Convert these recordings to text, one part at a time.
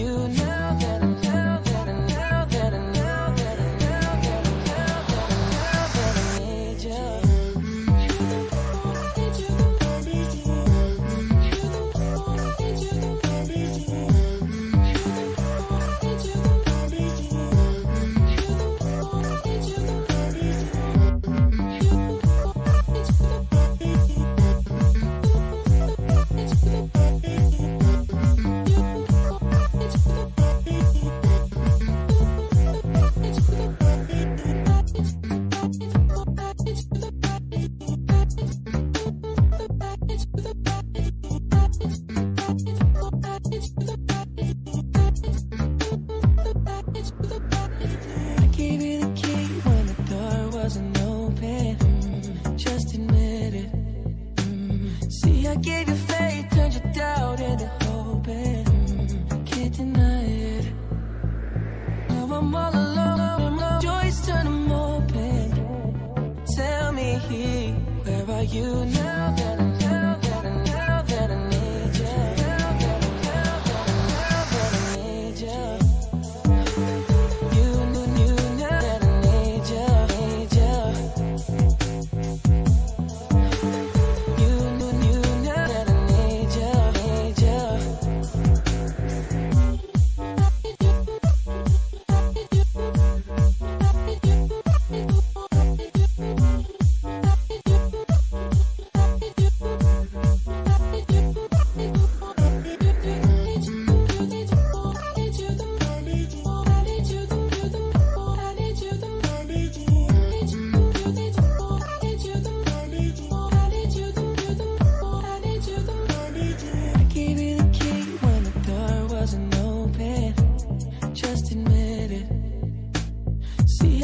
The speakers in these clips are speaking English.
you know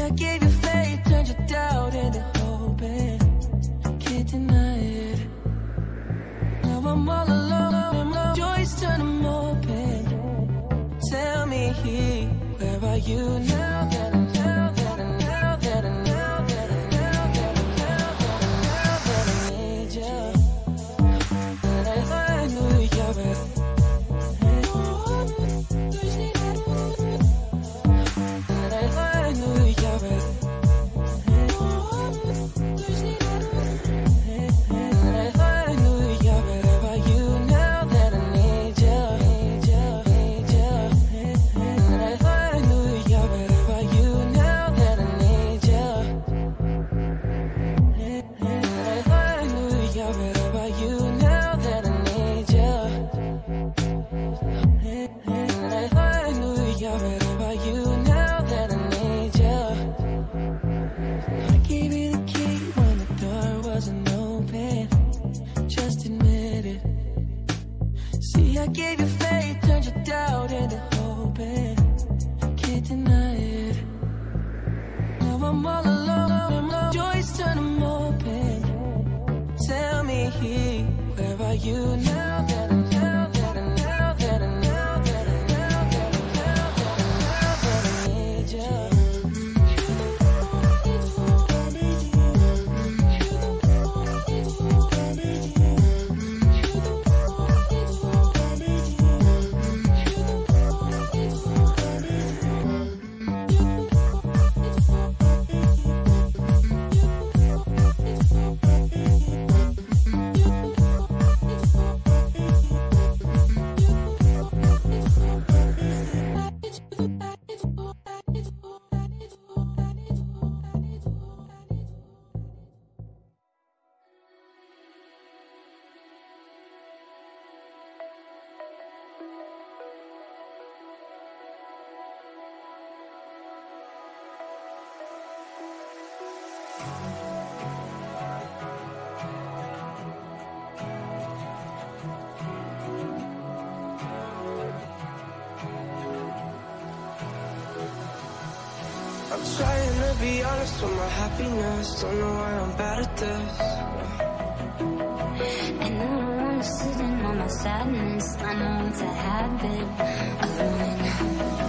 I gave you faith, turned your doubt into hope, and can't deny it. Now I'm all alone, and my joys turn them open. Tell me, where are you now? gave you faith, turned your doubt into hope, and can't deny it. Now I'm all alone, and my joys turn them pain. Tell me, where are you now? I'm trying to be honest with my happiness. Don't know why I'm bad at this. And I don't wanna sit in on my sadness. I know it's a habit of mine.